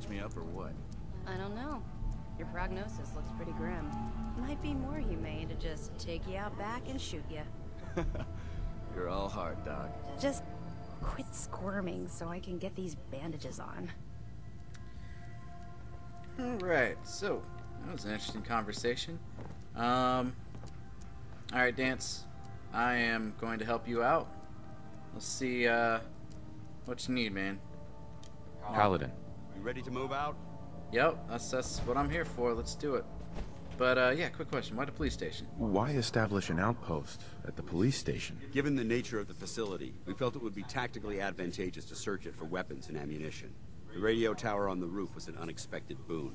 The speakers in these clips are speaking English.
patch me up or what? I don't know. Your prognosis looks pretty grim. Might be more humane to just take you out back and shoot you. You're all heart, Doc. Just quit squirming so I can get these bandages on. Alright, so that was an interesting conversation. Um, Alright, Danse. I am going to help you out. Let's see uh, what you need, man. Paladin. You ready to move out? Yep, that's that's what I'm here for. Let's do it. But uh, yeah, quick question: Why the police station? Why establish an outpost at the police station? Given the nature of the facility, we felt it would be tactically advantageous to search it for weapons and ammunition. The radio tower on the roof was an unexpected boon,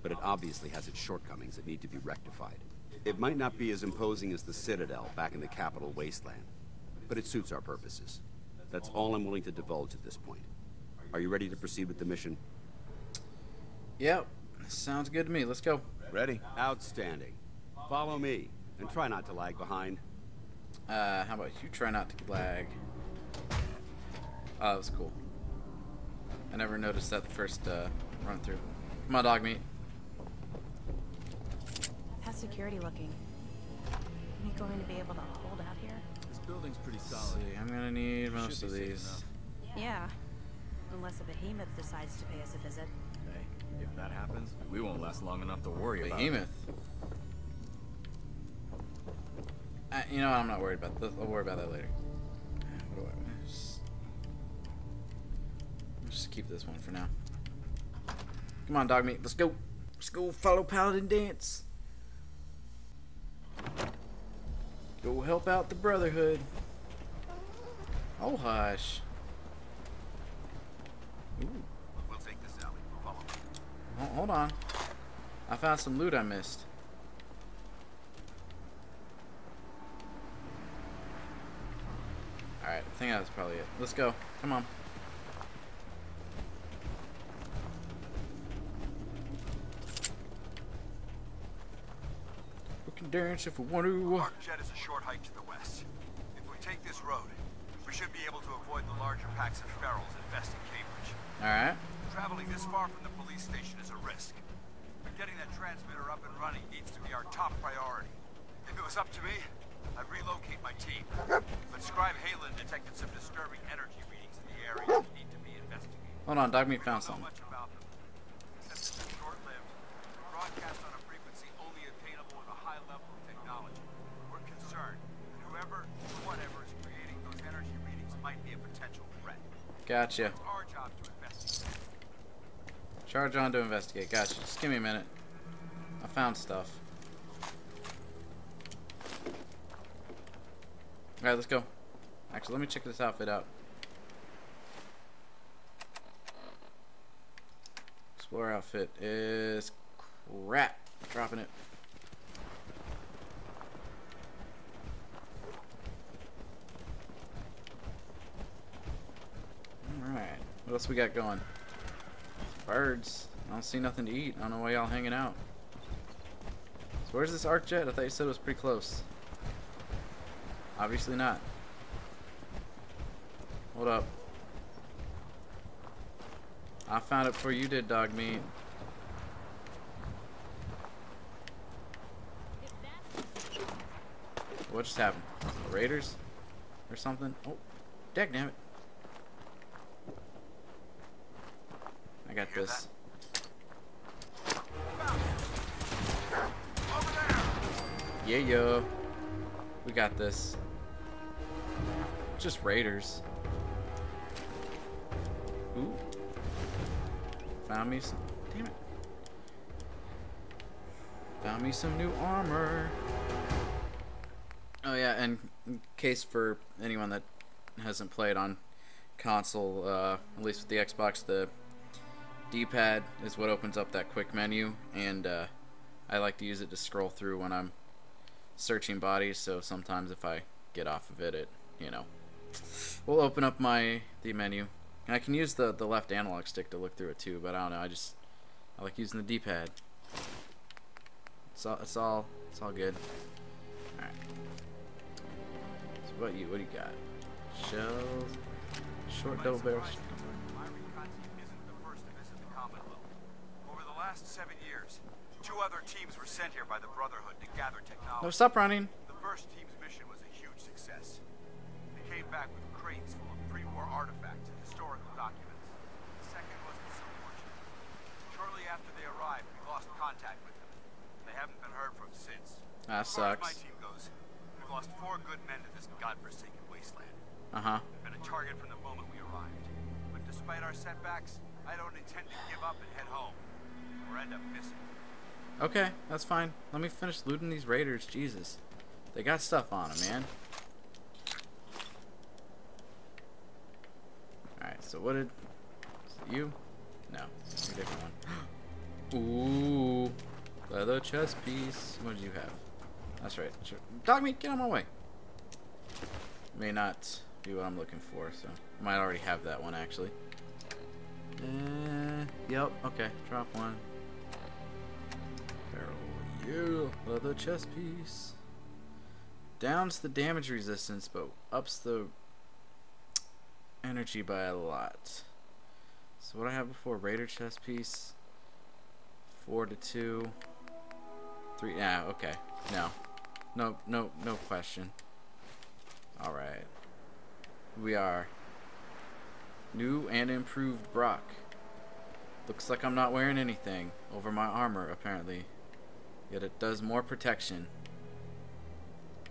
but it obviously has its shortcomings that need to be rectified. It might not be as imposing as the Citadel back in the capital wasteland, but it suits our purposes. That's all I'm willing to divulge at this point. Are you ready to proceed with the mission? Yep, sounds good to me. Let's go. Ready. Outstanding. Follow me, and try not to lag behind. Uh, how about you try not to lag? Oh, that was cool. I never noticed that the first uh, run through. Come on, Dogmeat. How's security looking? Are we going to be able to hold out here? This building's pretty Let's solid. see, I'm gonna need most of these. enough. Yeah. Unless a behemoth decides to pay us a visit. That happens, we won't last long enough to worry about. Behemoth. Uh, you know what? I'm not worried about this. I'll worry about that later. What do I just, just keep this one for now. Come on, Dogmeat. Let's go. Let's go follow Paladin Danse. Go help out the Brotherhood. Oh, hush. Ooh. We'll take this alley. Follow me. Ho- Hold on. I found some loot I missed. Alright, I think that's probably it. Let's go. Come on. We can dance if we want to. Jet is a short hike to the west. If we take this road, we should be able to avoid the larger packs of ferals infesting Cambridge. Alright. Traveling this far from the police station is a risk. But getting that transmitter up and running needs to be our top priority. If it was up to me, I'd relocate my team. But Scribe Haylen detected some disturbing energy readings in the area that need to be investigated. Hold on, Dogmeat We found something. much about them. It's short-lived, broadcast on a frequency only attainable with a high level of technology. We're concerned that whoever, or whatever is creating those energy readings might be a potential threat. Gotcha. It's our job to investigate. Charge on to investigate. Gotcha. Just give me a minute. I found stuff. Alright, let's go. Actually, let me check this outfit out. Explorer outfit is crap. Dropping it. Alright. What else we got going? Birds. I don't see nothing to eat. I don't know why y'all hanging out. So where's this ArcJet? I thought you said it was pretty close. Obviously not. Hold up. I found it before you did, Dogmeat. What just happened? Raiders? Or something? Oh, deck damn it. Got this. Yeah, yo. We got this. Just raiders. Ooh. Found me some. Damn it. Found me some new armor. Oh yeah, and in case for anyone that hasn't played on console, uh, at least with the Xbox, the D-pad is what opens up that quick menu, and uh, I like to use it to scroll through when I'm searching bodies. So sometimes if I get off of it, it you know will open up my the menu. And I can use the the left analog stick to look through it too, but I don't know. I just I like using the D-pad. It's all it's all it's all good. All right. So what you what do you got? Shells, short double barrel. Last seven years, two other teams were sent here by the Brotherhood to gather technology. No, stop running. The first team's mission was a huge success. They came back with crates full of pre-war artifacts and historical documents. The second wasn't so fortunate. Shortly after they arrived, we lost contact with them. They haven't been heard from since. That as far as my sucks. team goes, we've lost four good men to this godforsaken wasteland. Uh huh. We've been a target from the moment we arrived. But despite our setbacks, I don't intend to give up and head home. Okay, that's fine. Let me finish looting these raiders. Jesus. They got stuff on them, man. Alright, so what did... you? No. A different one. Ooh. Leather chest piece. What did you have? That's right. Sure. Dogmeat, get out of my way. May not be what I'm looking for, so... Might already have that one, actually. Uh, yep, okay. Drop one. Yeah. Leather chest piece. Downs the damage resistance, but ups the energy by a lot. So what I have before, Raider chest piece. Four to two. Three, yeah, okay. No. No, no, no question. Alright. We are. New and improved Brock. Looks like I'm not wearing anything over my armor, apparently. Yet it does more protection.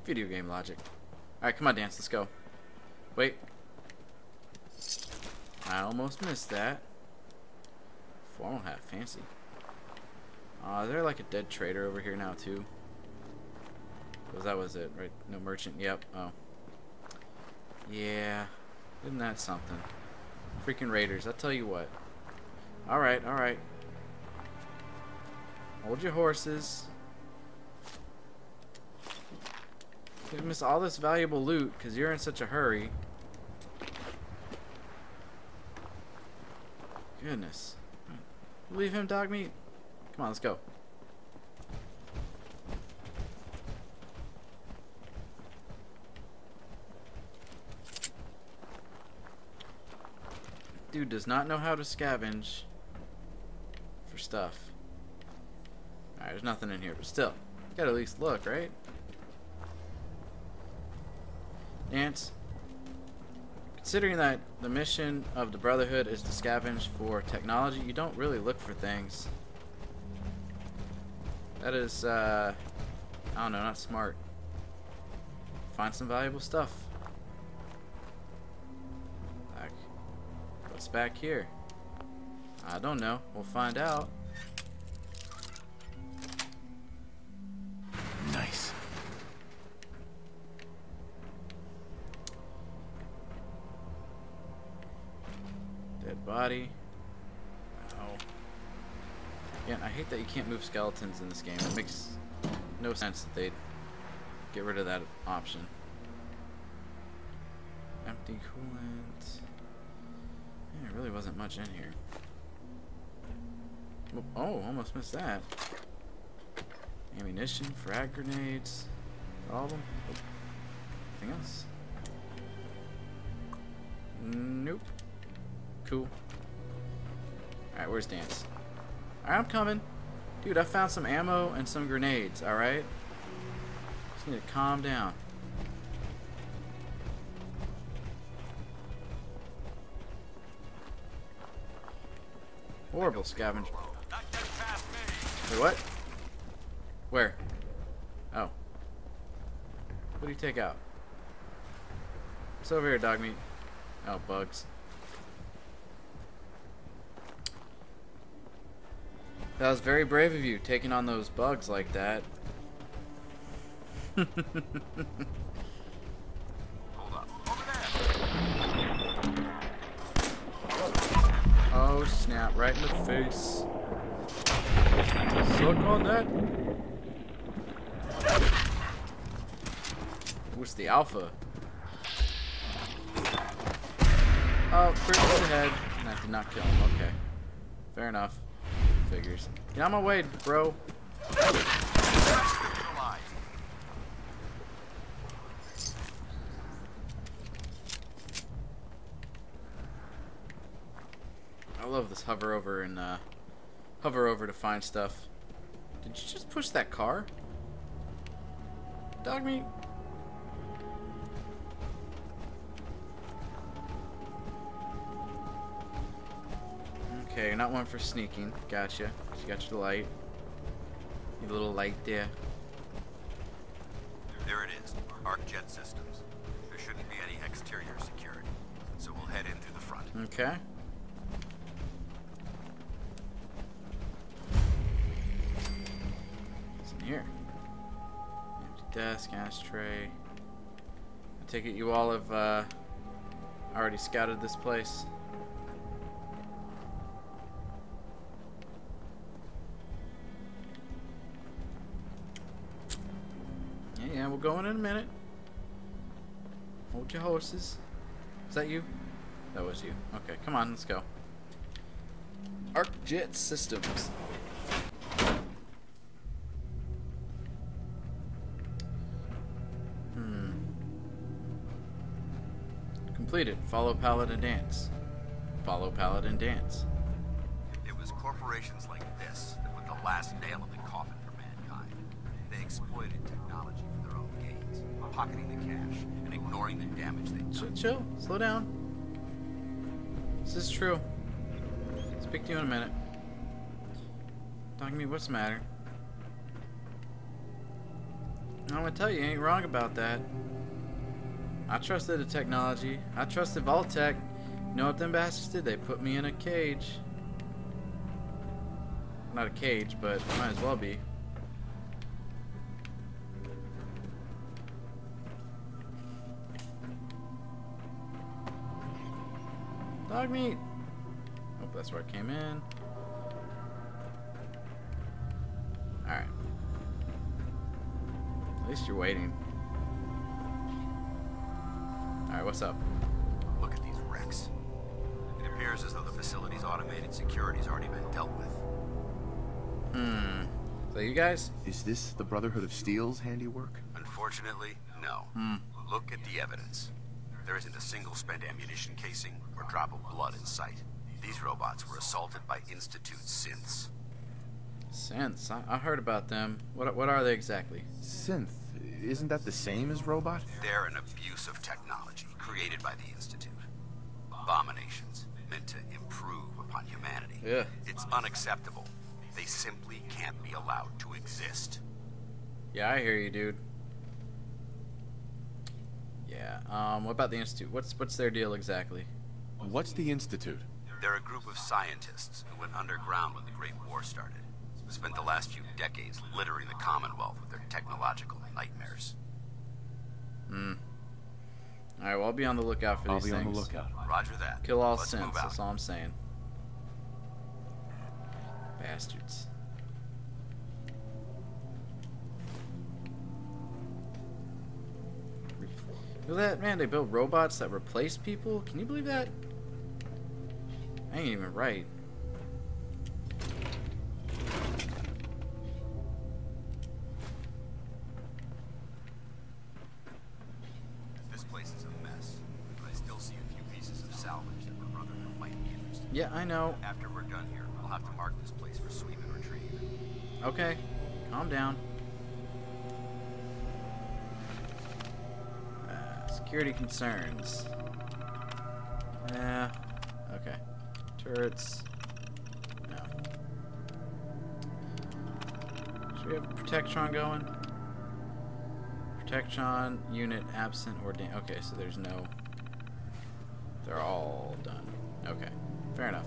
Video game logic. Alright, come on, Danse, let's go. Wait. I almost missed that. Formal hat, fancy. Uh, is there like a dead trader over here now, too? Because that was it, right? No merchant, yep. Oh. Yeah. Isn't that something? Freaking raiders, I'll tell you what. Alright, alright. Hold your horses. You miss all this valuable loot because you're in such a hurry. Goodness. Leave him, Dogmeat. Come on, let's go. Dude does not know how to scavenge for stuff. Alright, there's nothing in here, but still. You gotta at least look, right? Ants. Considering that the mission of the Brotherhood is to scavenge for technology, you don't really look for things. That is, uh, I don't know, not smart. Find some valuable stuff. Like, what's back here? I don't know. We'll find out. That you can't move skeletons in this game. It makes no sense that they'd get rid of that option. Empty coolant. Yeah, there really wasn't much in here. Oh, oh almost missed that. Ammunition, frag grenades. All of them? Oh. Anything else? Nope. Cool. Alright, where's Danse? I'm coming. Dude, I found some ammo and some grenades, alright? Just need to calm down. Horrible scavenger. Wait, what? Where? Oh. What do you take out? It's over here, Dogmeat? Oh, bugs. That was very brave of you, taking on those bugs like that. Hold up. Over there. oh, snap, right in the face. Suck on that. What's the alpha? Oh, crit to the head. That did not kill him. Okay. Fair enough. Figures. Get out my way, bro. I love this hover over and uh, hover over to find stuff. Did you just push that car? Dogmeat? Not one for sneaking. Gotcha. You got your light. Your little light there. There it is. ArcJet Systems. There shouldn't be any exterior security. So we'll head in through the front. Okay. What's in here? Empty desk, ashtray. I take it you all have uh, already scouted this place. Yeah, yeah, we'll go in in a minute. Hold your horses. Is that you? That was you. Okay, come on, let's go. ArcJet Systems. Hmm. Completed. Follow Paladin Danse. Follow Paladin Danse. It was corporations like this that put the last nail in the coffin for mankind. They exploited pocketing the cash and ignoring the damage they took. chill. Slow down. This is true. Speak to you in a minute. Talk to me, what's the matter? I'm gonna tell you, you ain't wrong about that. I trusted the technology. I trusted Vault-Tec. You know what them bastards did? They put me in a cage. Not a cage, but might as well be. Dogmeat. Hope that's where I came in. Alright. At least you're waiting. Alright, what's up? Look at these wrecks. It appears as though the facility's automated security's already been dealt with. Hmm. So you guys? Is this the Brotherhood of Steel's handiwork? Unfortunately, no. Look at the evidence. There isn't a single spent ammunition casing or drop of blood in sight. These robots were assaulted by Institute synths. Synths? I, I heard about them. What, what are they exactly? Synth. Isn't that the same as robot? They're an abuse of technology created by the Institute. Abominations meant to improve upon humanity. Yeah. It's unacceptable. They simply can't be allowed to exist. Yeah, I hear you, dude. Yeah. Um. What about the institute? What's what's their deal exactly? What's the Institute? They're a group of scientists who went underground when the Great War started. Spent the last few decades littering the Commonwealth with their technological nightmares. Hmm. All right. Well, I'll be on the lookout for I'll these be things. on the lookout. Roger that. Kill all Let's synths. That's all I'm saying. Bastards. Look at that, man. They build robots that replace people. Can you believe that? I ain't even right. This place is a mess, but I still see a few pieces of salvage that my Brotherhood might be interested Yeah, I know. After we're done here, we'll have to mark this place for sweep and retrieve. Okay, calm down. Security concerns. Yeah. Okay. Turrets. No. Should we have Protectron going? Protectron unit absent or da- okay, so there's no. They're all done. Okay, fair enough.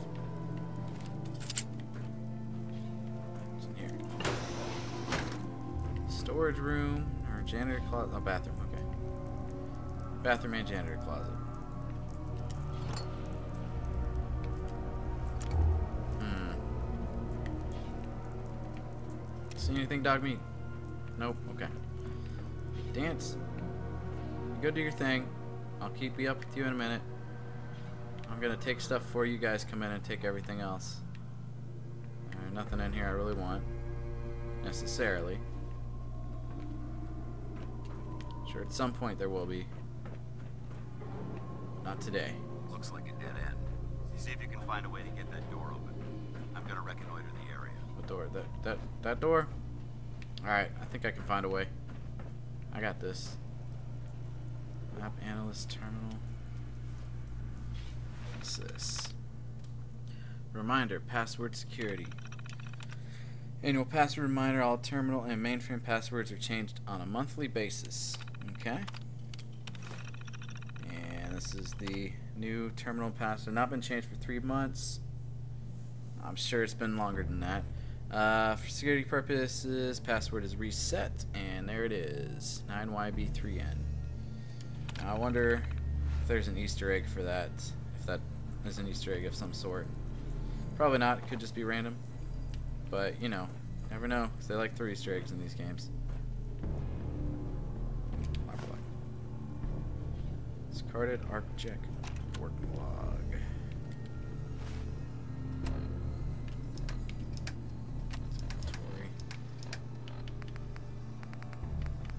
What's in here? Storage room or janitor closet? Oh, bathroom. Bathroom and janitor closet. Hmm. See anything, Dogmeat? Nope. Okay. Danse. Go do your thing. I'll keep you up with you in a minute. I'm gonna take stuff for you guys come in and take everything else. Nothing in here I really want. Necessarily. Sure, at some point there will be. Today. Looks like a dead end. See if you can find a way to get that door open. I'm I'm gonna reconnoiter the area. What door? That that that door? Alright, I think I can find a way. I got this. Map analyst terminal. What's this? Reminder, password security. Annual password reminder, all terminal and mainframe passwords are changed on a monthly basis. Okay. This is the new terminal password. Not been changed for three months. I'm sure it's been longer than that. Uh, for security purposes, password is reset, and there it is, 9YB3N. Now, I wonder if there's an Easter egg for that, if that is an Easter egg of some sort. Probably not, it could just be random. But, you know, never know, 'cause they like throw Easter eggs in these games. Discarded ArcJet work log.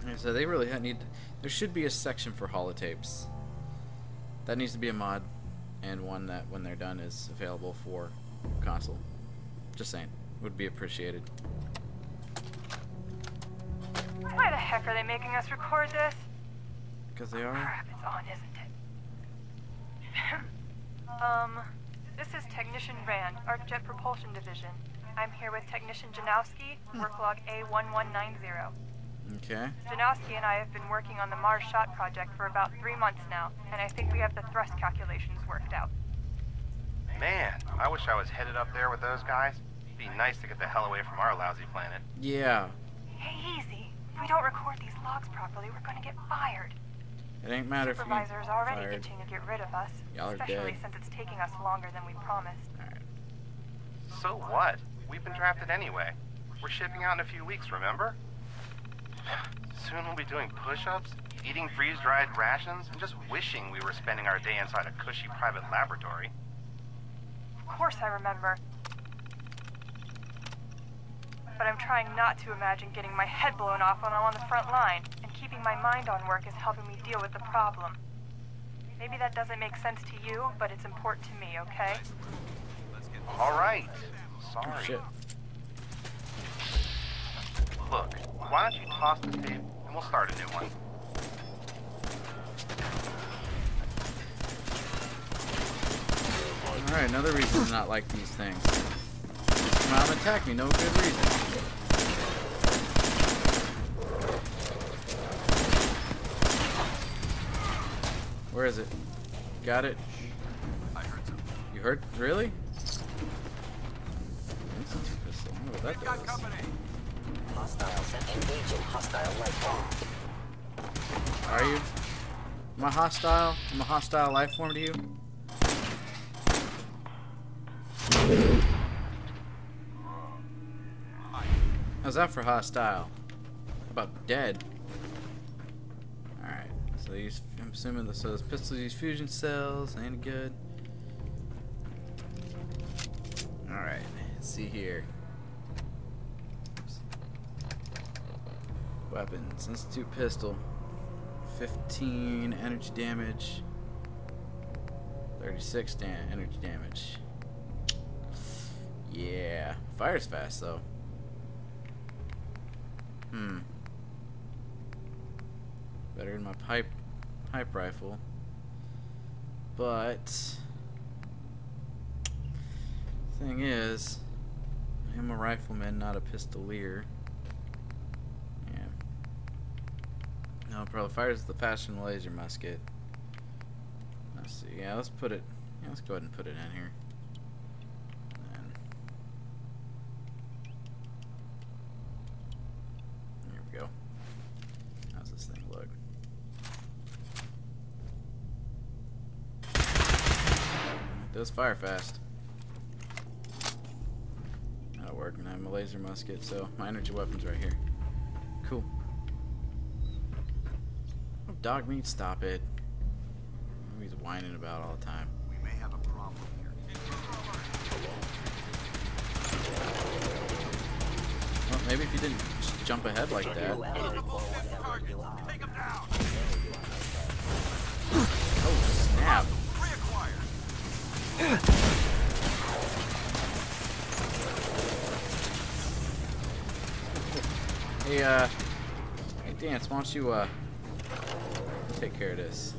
Yeah, so they really need. There should be a section for holotapes. That needs to be a mod, and one that, when they're done, is available for console. Just saying, would be appreciated. Why the heck are they making us record this? Because they are. Crap, it's on, isn't? um, this is Technician Rand, ArcJet Propulsion Division. I'm here with Technician Janowski, work log A1190. Okay. Janowski and I have been working on the Mars Shot project for about three months now, and I think we have the thrust calculations worked out. Man, I wish I was headed up there with those guys. It'd Be nice to get the hell away from our lousy planet. Yeah. Hey, easy. If we don't record these logs properly, we're gonna get fired. It ain't matter if you get Supervisor's already fired. itching to get rid of us, Y'all are especially dead. since it's taking us longer than we promised. Alright. So what? We've been drafted anyway. We're shipping out in a few weeks, remember? Soon we'll be doing push-ups, eating freeze-dried rations, and just wishing we were spending our day inside a cushy private laboratory. Of course I remember. But I'm trying not to imagine getting my head blown off when I'm on the front line, and keeping my mind on work is helping me deal with the problem. Maybe that doesn't make sense to you, but it's important to me, okay? All right. Sorry. Oh shit. Look, why don't you toss the tape and we'll start a new one. Alright, another reason to not like these things. Come out and attack me, no good reason. Where is it? Got it? I heard something. You heard? Really? Institute pistol. I wonder what that Got does. company. Hostiles engaging hostile life form. Are you? Am I hostile? I'm a hostile life form to you? How's that for hostile? How about dead? Alright, so these, Assuming the, so those pistols use fusion cells, ain't good? Alright, see here. Oops. Weapons, Institute pistol. 15 energy damage. 36 da energy damage. Yeah. Fires fast though. Hmm. Better in my pipe pipe rifle. But thing is, I am a rifleman, not a pistolier. Yeah. No, probably fires the fashion laser musket. Let's see. Yeah, let's put it. Yeah, let's go ahead and put it in here. And then, here we go. How's this thing look? It does fire fast. That'll work, and I have a laser musket, so my energy weapon's right here. Cool. Oh, Dogmeat, stop it. He's whining about all the time. We may have a problem here. Well, maybe if you didn't jump ahead like that. Oh, enemy Hey, uh, hey, Danse, why don't you, uh, take care of this?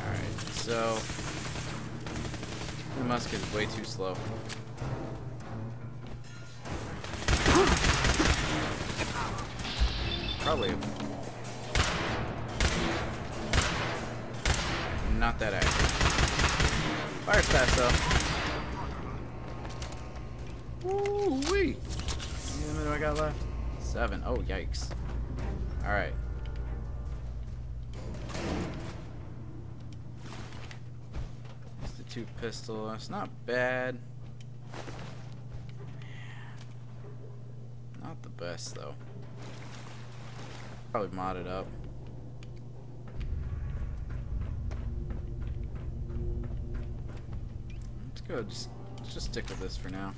Alright, so, the musket is way too slow. Probably not that accurate. Fire's fast though. Woo wee! How many do I got left? Seven. Oh yikes. Alright. It's the two pistol. It's not bad. Not the best though. Probably mod it up. Let's go. Just let's just stick with this for now.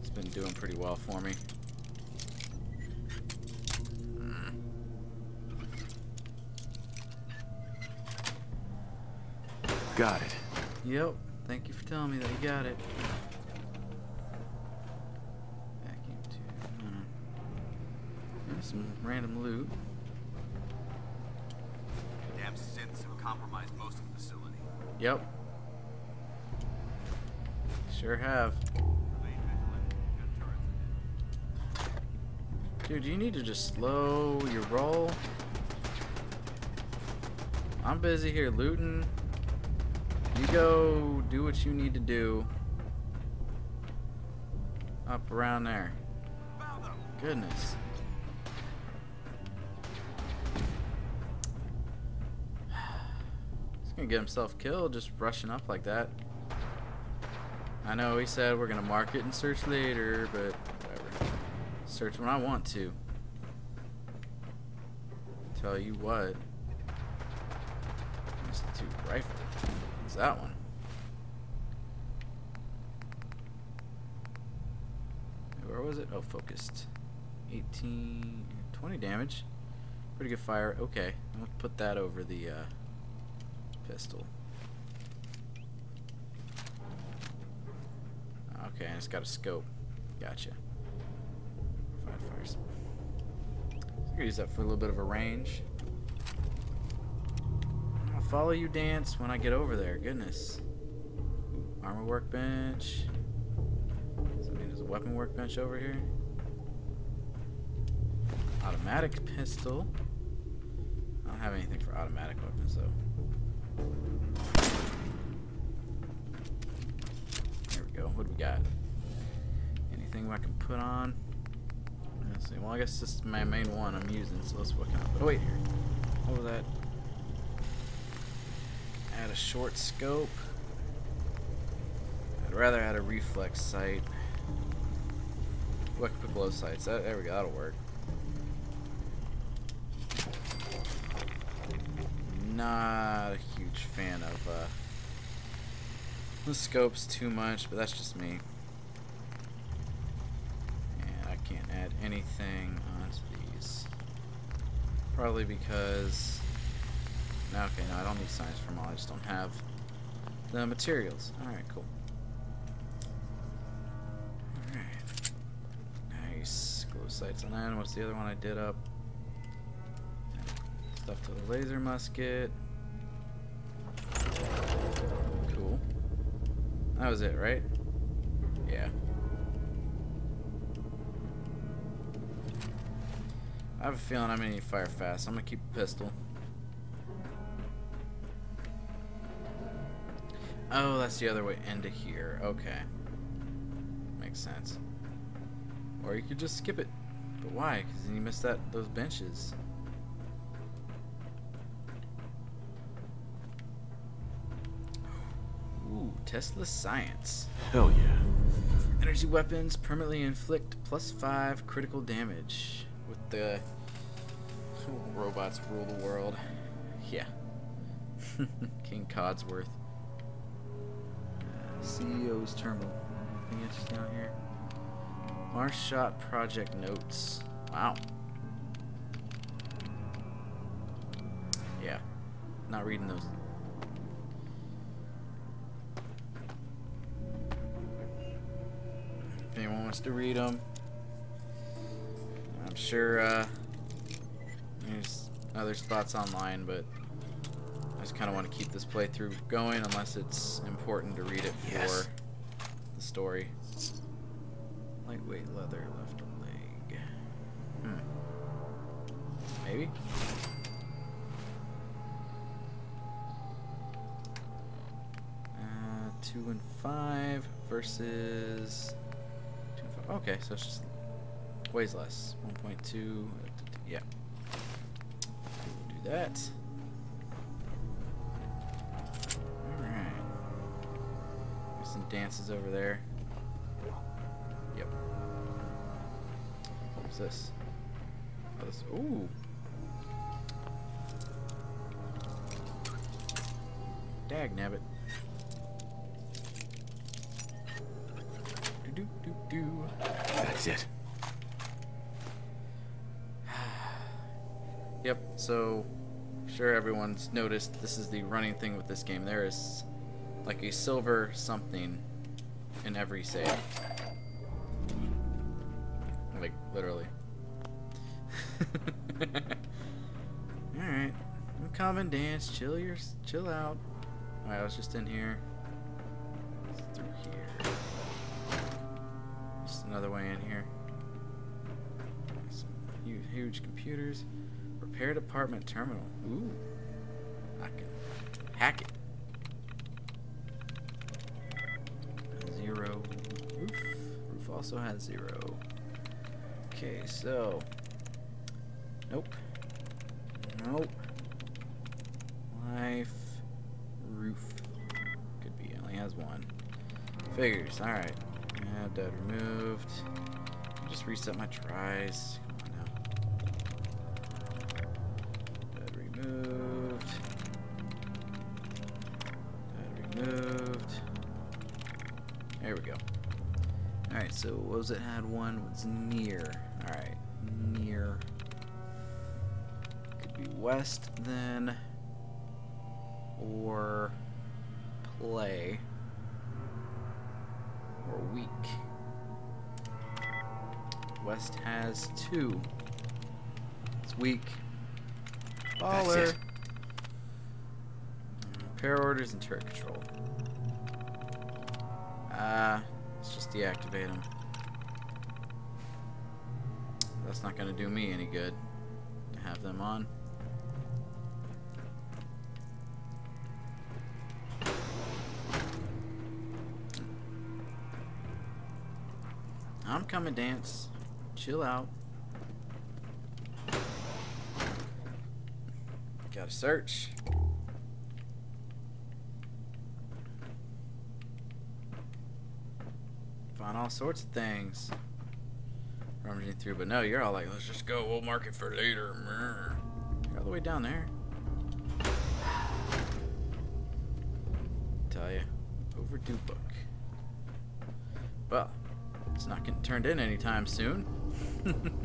It's been doing pretty well for me. Got it. Yep. Thank you for telling me that you got it. Vacuum tube. Hmm. There's some random loot. Damn synths have compromised most of the facility. Yep. Sure have. Remain vigilant. We've got turrets ahead. Dude, you need to just slow your roll. I'm busy here looting. You go do what you need to do. Up around there. Goodness. Gonna get himself killed just rushing up like that. I know he said we're gonna mark it and search later, but whatever. Search when I want to. Tell you what. Institute rifle. What's that one? Where was it? Oh, focused. 18, 20 damage. Pretty good fire. Okay, I'll put that over the uh, pistol. Okay, and it's got a scope. Gotcha. Five fires. I could use that for a little bit of a range. I'll follow you, Danse, when I get over there. Goodness. Armor workbench. That mean there's a weapon workbench over here? Automatic pistol. I don't have anything for automatic weapons, though. There we go. What do we got? Anything I can put on? Let's see. Well, I guess this is my main one I'm using, so let's what can I put? Oh, wait here. What was that? Add a short scope. I'd rather add a reflex sight. What put glow sights? That, there we go. That'll work. Not a huge fan of uh, the scopes too much, but that's just me. And I can't add anything onto these. Probably because... No, okay, no, I don't need science from all. I just don't have the materials. Alright, cool. Alright. Nice. Glow sights on that. What's the other one I did up? Stuff to the laser musket. That was it, right? Yeah. I have a feeling I'm gonna need fire fast. I'm gonna keep a pistol. Oh, that's the other way into here. Okay. Makes sense. Or you could just skip it. But why? Because then you miss that those benches. Ooh, Tesla science. Hell yeah. Energy weapons permanently inflict plus five critical damage with the robots rule the world. Yeah. King Codsworth. Uh, CEO's terminal. Anything interesting out here? Mars shot project notes. Wow. Yeah. Not reading those. Wants to read them. I'm sure uh, there's other spots online, but I just kind of want to keep this playthrough going unless it's important to read it for Yes. the story. Lightweight leather left leg. Hmm. Maybe? Uh, two and five versus two and five. Okay, so it's just weighs less. 1.2. Yeah. We'll do that. Alright. There's some dances over there. Yep. What's this? Oh, this. Ooh. Dag nabbit. Do. That's it. Yep, so sure everyone's noticed this is the running thing with this game. There is like a silver something in every save. Like, literally. Alright. I'm coming, Danse. Chill your chill out. Alright, I was just in here. Computers. Repair department terminal. Ooh. I can hack it. Zero. Roof. Roof also has zero. Okay, so. Nope. Nope. Life. Roof. Could be. Only has one. Figures. Alright. Have that removed. Just reset my tries. Removed. There we go. Alright, so what was it had one was near. Alright, near. Could be west then. Or play. Or weak. West has two. It's weak. That's Baller. Repair orders and turret control. Ah, let's just deactivate them. That's not gonna do me any good to have them on. I'm coming, Danse. Chill out. Gotta search. Find all sorts of things. Rummaging through, but no, you're all like, let's just go, we'll mark it for later. You're all the way down there. Tell you, overdue book. Well, it's not getting turned in anytime soon.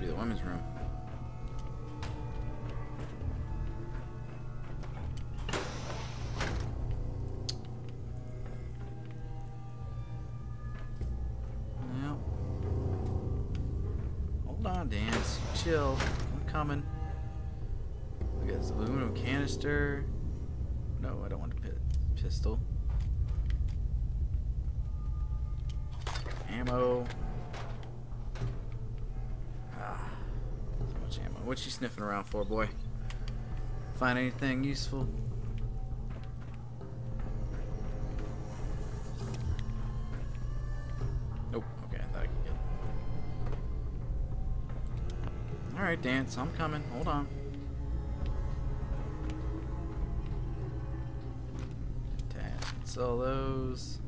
Be the women's room. Hold on, Danse. Chill. I'm coming. Look at this aluminum canister. No, I don't want a pi- pistol. Ammo. What you sniffing around for, boy? Find anything useful? Nope. Okay, I thought I could get. All right, Danse. I'm coming. Hold on. Task. Sell those.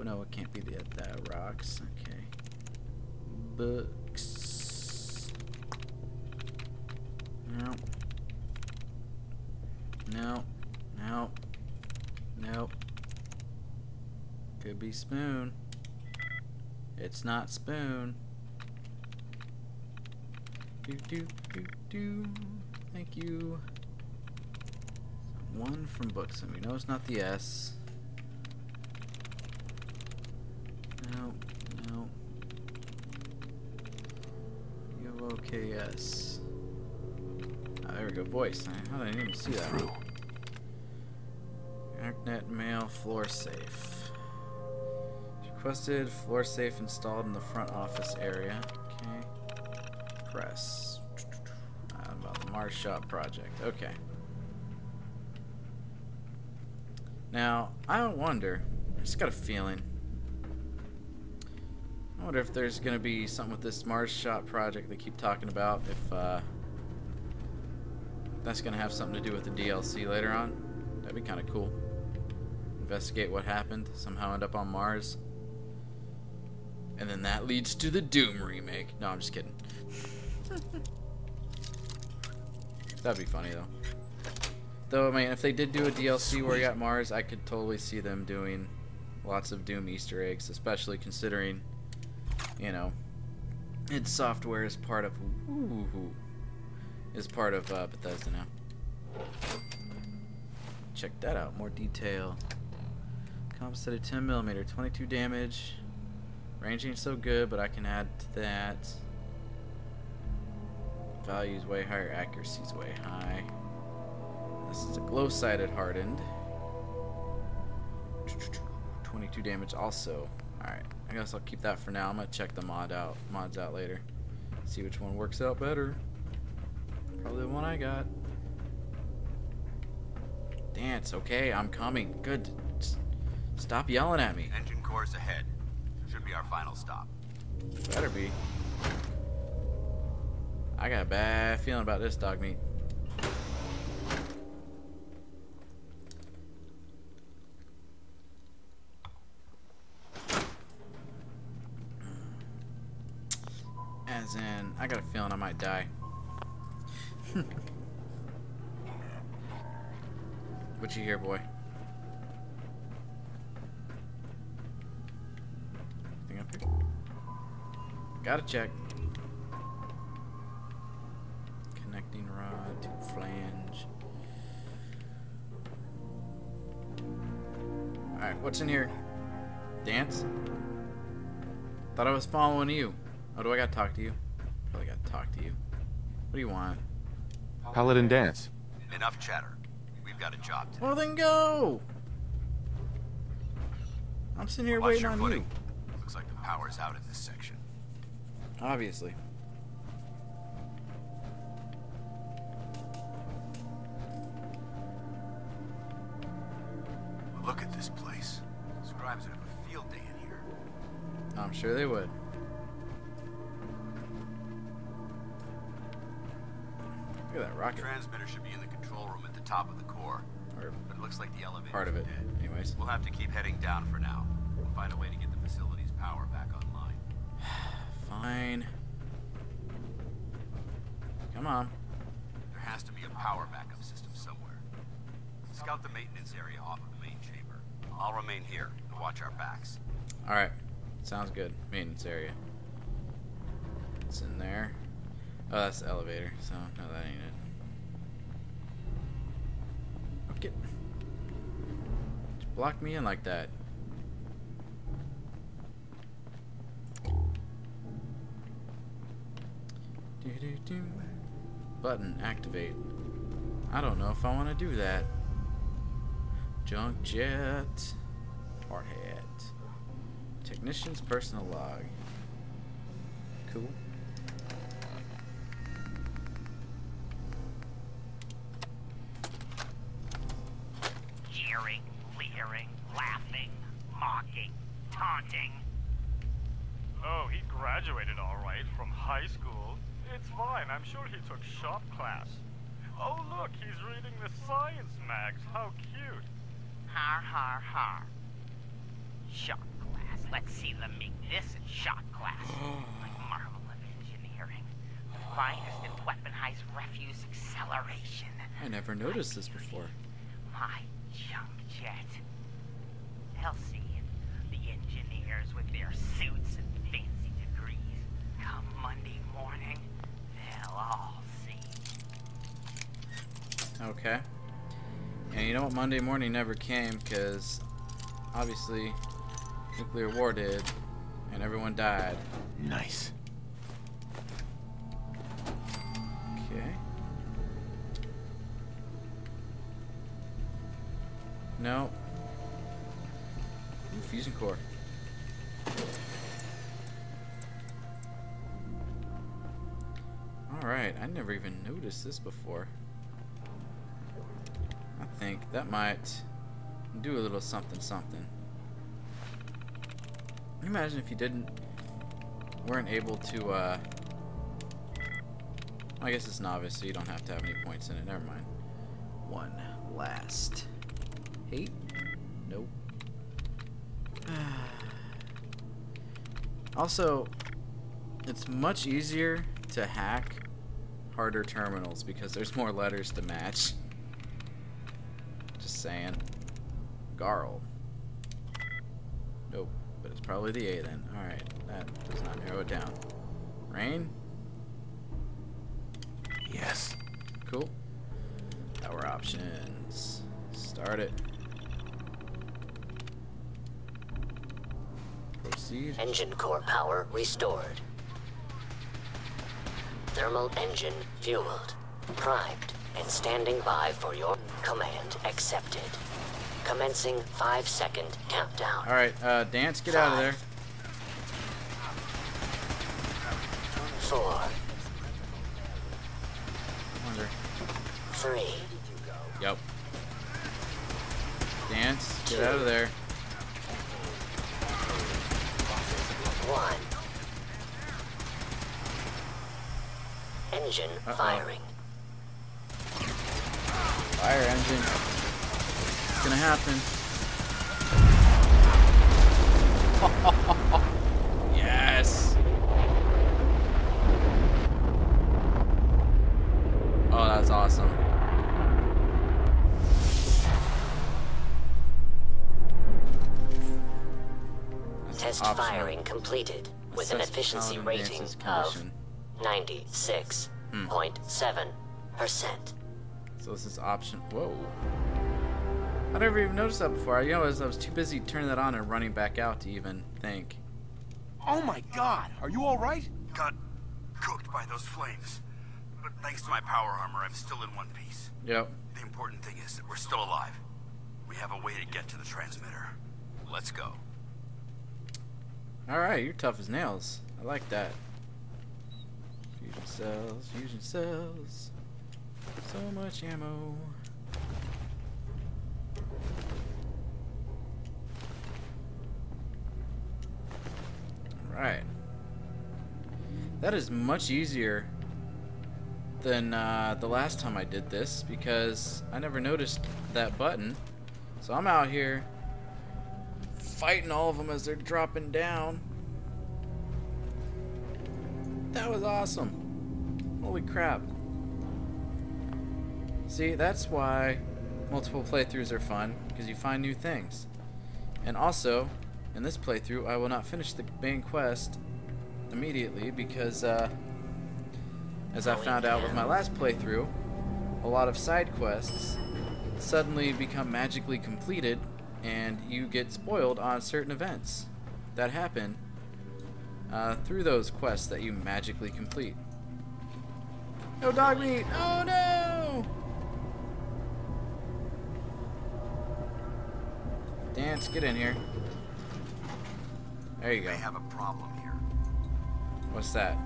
It the O? No, it can't be the uh, that rocks. Okay. Books. No. No. No. Nope. Could be spoon. It's not spoon. Do do do do. Thank you. One from books, and we know it's not the S. Voice. How did I didn't even see that? Through. ArcJet mail floor safe. Requested floor safe installed in the front office area. Okay. Press. Uh, about the Mars Shop project. Okay. Now, I wonder. I just got a feeling. I wonder if there's going to be something with this Mars Shop project they keep talking about. If uh, that's going to have something to do with the DLC later on. That'd be kind of cool. Investigate what happened. Somehow end up on Mars. And then that leads to the Doom remake. No, I'm just kidding. That'd be funny though. Though, I mean, if they did do a DLC where you got Mars, I could totally see them doing lots of Doom Easter eggs, especially considering, you know, id Software is part of ooh, is part of uh, Bethesda now. Check that out, more detail. Compensated 10 millimeter, 22 damage. Range ain't so good, but I can add to that. Value's way higher, accuracy's way high. This is a glow-sighted hardened. 22 damage also. Alright, I guess I'll keep that for now. I'm gonna check the mod out mods out later. See which one works out better. Probably the one I got. Danse, okay, I'm coming. Good. S- Stop yelling at me. Engine course ahead. Should be our final stop. Better be. I got a bad feeling about this Dogmeat. As in, I got a feeling I might die. What you hear, boy? Anything up here? Gotta check. Connecting rod to flange. Alright, what's in here? Danse? Thought I was following you. Oh, do I gotta talk to you? Probably gotta talk to you. What do you want? Paladin Danse. Enough chatter. We've got a job to do. Well, then go! I'm sitting here Watch waiting on footing. you. Looks like the power's out in this section. Obviously. Look at this place. Scribes would have a field day in here. I'm sure they would. Look at that rocket. Transmitter should be in the control room at the top of the core. Or But it looks like the elevator part of it, dead. anyways. We'll have to keep heading down for now. We'll find a way to get the facility's power back online. Fine. Come on. There has to be a power backup system somewhere. Scout the maintenance area off of the main chamber. I'll remain here and watch our backs. Alright. Sounds good. Maintenance area. It's in there. Oh, that's the elevator, so no, that ain't it. Okay. Just block me in like that. Do-do-do. Button activate. I don't know if I want to do that. Junk jet. Hard hat. Technician's personal log. Cool. jeering, leering, laughing, mocking, taunting. Oh, he graduated all right from high school. It's fine. I'm sure he took shop class. Oh, look, he's reading the science mags. How cute. Har har har. Shop class. Let's see them make this in shop class. like marvel of engineering. The finest in weaponized refuse acceleration. I never noticed this before. My junk jet. They'll see. The engineers with their suits and fancy degrees. Come Monday morning, they'll all see. Okay. And you know what? Monday morning never came because obviously nuclear war did, and everyone died. Nice. Okay. No. Ooh, fusion core. Alright, I never even noticed this before. Think that might do a little something something. Can you Imagine if you didn't weren't able to uh I guess it's novice, so you don't have to have any points in it. Never mind. One last. Hate? Nope. also, it's much easier to hack harder terminals because there's more letters to match. Saying. Garl. Nope, but it's probably the A then. Alright, that does not narrow it down. Rain? Yes. Cool. Power options. Start it. Proceed. Engine core power restored. Thermal engine fueled, primed, and standing by for your command accepted. Commencing five second countdown. Alright, uh, Danse, get out of there. Four, Wonder. three, Yep. Danse, get out of there. one. Engine Uh-oh. firing. Fire engine. It's gonna happen. yes. Oh, that's awesome. Test optional. firing completed with an efficiency rating of 96.7%. So this is option. Whoa. I never even noticed that before. You know, I was, I was too busy turning that on and running back out to even think. Oh my god, are you alright? Got cooked by those flames. But thanks to my power armor, I'm still in one piece. Yep. The important thing is that we're still alive. We have a way to get to the transmitter. Let's go. Alright, you're tough as nails. I like that. Fusion cells, fusion cells. So much ammo. Alright. That is much easier than uh, the last time I did this because I never noticed that button. So I'm out here fighting all of them as they're dropping down. That was awesome. Holy crap. See, that's why multiple playthroughs are fun, because you find new things. And also, in this playthrough, I will not finish the main quest immediately, because, uh, as I found out with my last playthrough, a lot of side quests suddenly become magically completed, and you get spoiled on certain events that happen uh, through those quests that you magically complete. No Dogmeat! Oh no! Danse, get in here. There you go. Have a problem here. What's that?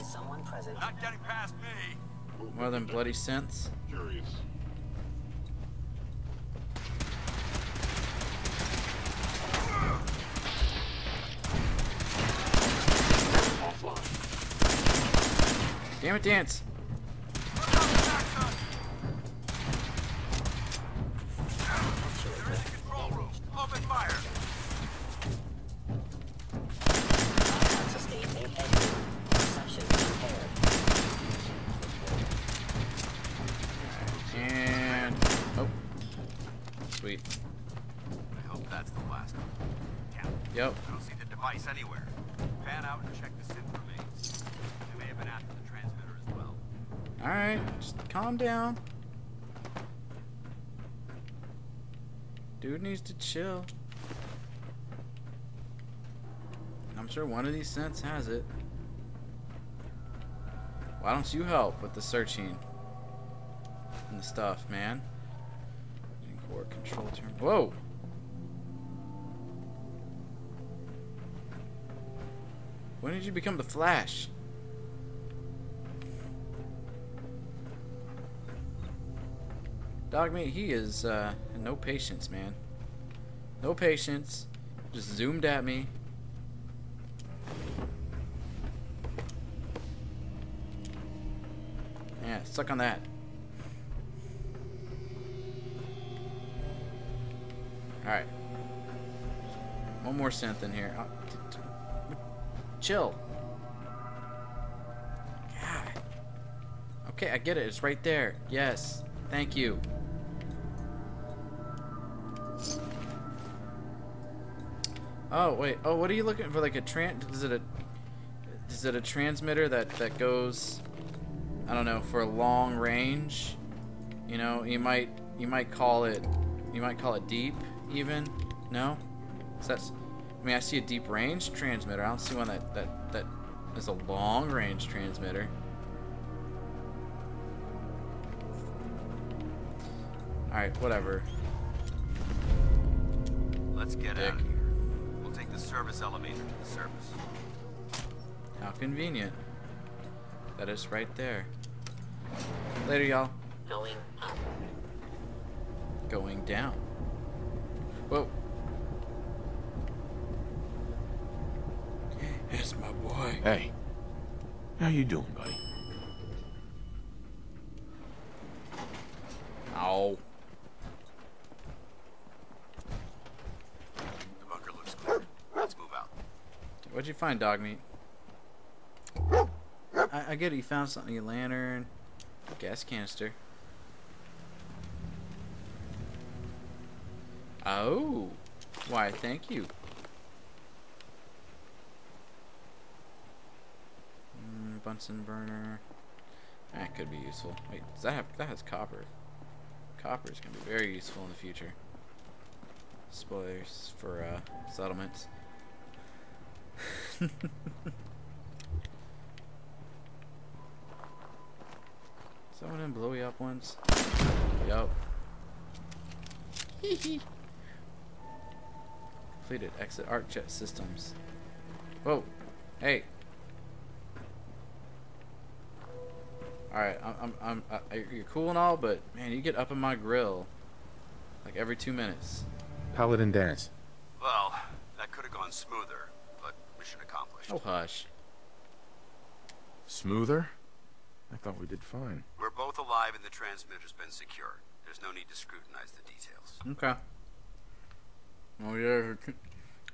Is someone present? Not getting past me. More than bloody sense. Curious. Damn it, Danse. Chill. I'm sure one of these synths has it. Why don't you help with the searching and the stuff, man? Core control term. Whoa! When did you become the Flash? Dogmeat, he is uh, no patience, man. No patience. Just zoomed at me. Yeah, suck on that. Alright. One more synth in here. Uh, Chill. God. Okay, I get it. It's right there. Yes. Thank you. Oh wait. Oh, what are you looking for? Like a tran? Is it a? Is it a transmitter that that goes? I don't know for a long range. You know, you might you might call it you might call it deep even. No, so that's. I mean, I see a deep range transmitter. I don't see one that that that is a long range transmitter. All right, whatever. Let's get Dick. out service elevator to the surface. How convenient. That is right there. Later, y'all. Going up. Going down. Whoa. It's my boy. Hey. How you doing, buddy? Ow. The bunker looks clear. Let's move out. What'd you find, Dogmeat? I, I get it. You found something. A lantern, gas canister. Oh. Why, thank you. Mm, Bunsen burner. That could be useful. Wait, does that have that has copper? Copper is gonna be very useful in the future. Spoilers for uh, settlements. Someone didn't blow you up once? Yup. Completed. Exit ArcJet Systems. Whoa. Hey. Alright, I'm, I'm, I'm, uh, you're cool and all, but man, you get up in my grill like every two minutes. Paladin Danse. Well, that could have gone smoother, but mission accomplished. Oh, hush. Smoother? I thought we did fine. We're both alive and the transmitter's been secured. There's no need to scrutinize the details. Okay. Oh yeah,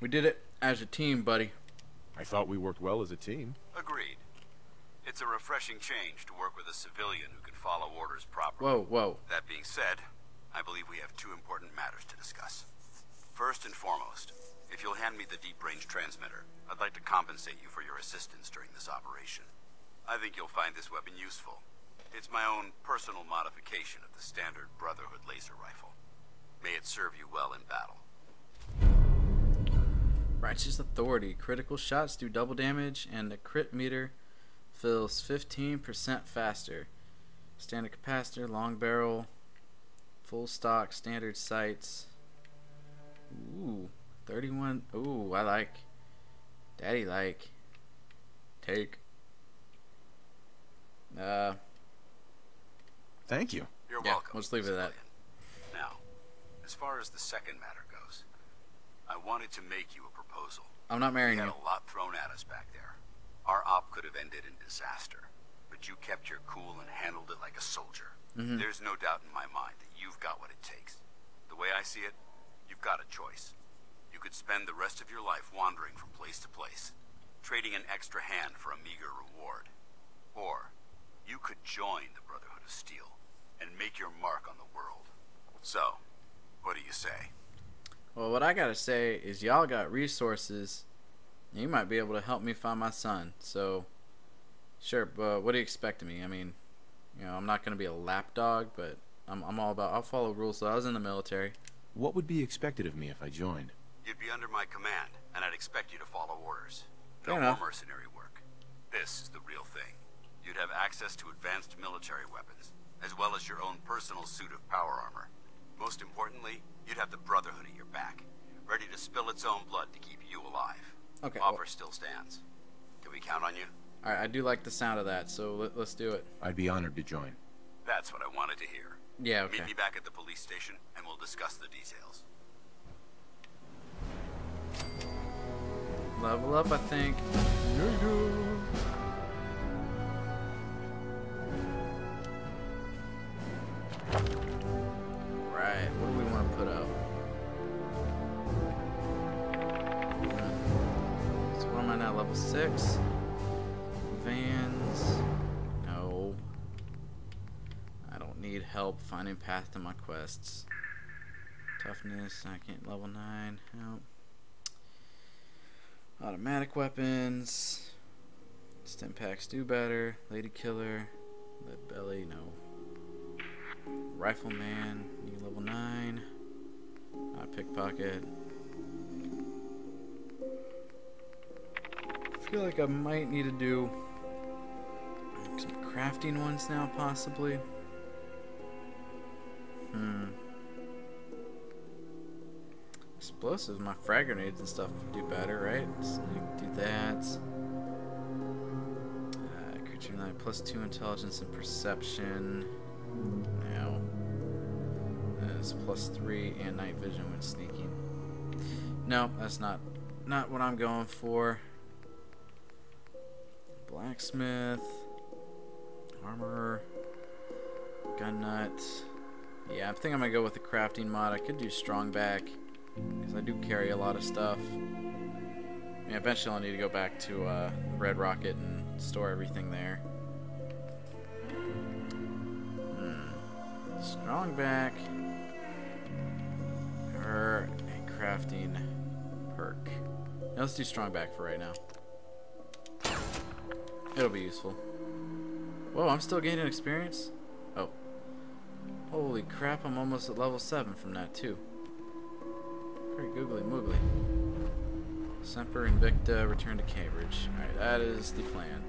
we did it as a team, buddy. I thought we worked well as a team. Agreed. It's a refreshing change to work with a civilian who can follow orders properly. Whoa, whoa. That being said, I believe we have two important matters to discuss. First and foremost, if you'll hand me the deep range transmitter, I'd like to compensate you for your assistance during this operation. I think you'll find this weapon useful. It's my own personal modification of the standard Brotherhood laser rifle. May it serve you well in battle. Righteous Authority. Critical shots do double damage, and the crit meter fills 15% faster. Standard capacitor, long barrel, full stock, standard sights. Ooh, 31. Ooh, I like. Daddy like. Take. Uh, Thank you. You're yeah, welcome. let's leave it at that. Now, as far as the second matter goes, I wanted to make you a proposal. I'm not marrying we had you. a lot thrown at us back there. Our op could have ended in disaster. but you kept your cool and handled it like a soldier. Mhm. There's no doubt in my mind that you've got what it takes. The way I see it, you've got a choice. You could spend the rest of your life wandering from place to place, trading an extra hand for a meager reward. Or, you could join the Brotherhood of Steel and make your mark on the world. So, what do you say? Well, what I gotta say is y'all got resources. And you might be able to help me find my son. So, sure. But what do you expect of me? I mean, you know, I'm not gonna be a lapdog, but I'm I'm all about. I'll follow rules. So I was in the military. What would be expected of me if I joined? You'd be under my command, and I'd expect you to follow orders. Fair No enough. more mercenary work. This is the real thing. You'd have access to advanced military weapons, as well as your own personal suit of power armor. Most importantly, you'd have the Brotherhood at your back, ready to spill its own blood to keep you alive. Okay. Offer still stands. Can we count on you? All right, I do like the sound of that. So let, let's do it. I'd be honored to join. That's what I wanted to hear. Yeah, okay. Meet me back at the police station and we'll discuss the details. Level up, I think. Right, what do we want to put up? So why am I now level 6? Need help finding path to my quests. Toughness. I can't. Level nine. Nope. Automatic weapons. Stim packs do better. Lady killer. Lead belly, no. Rifleman, new level 9. Uh, pickpocket. I feel like I might need to do some crafting ones now, possibly. Hmm. Explosives, my frag grenades and stuff do better, right? So do that. Uh, creature night plus two intelligence and perception. Now, it's plus three and night vision when sneaking. No, that's not not what I'm going for. Blacksmith, armor, gun nut. Yeah, I think I'm gonna go with the crafting mod. I could do strong back because I do carry a lot of stuff. I mean, eventually I'll need to go back to uh, Red Rocket and store everything there. Hmm. Strong back. Or a crafting perk. Now let's do strong back for right now. It'll be useful. Whoa, I'm still gaining experience? Holy crap, I'm almost at level 7 from that too. Very googly moogly. Semper Invicta, return to Cambridge. Alright, that is the plan.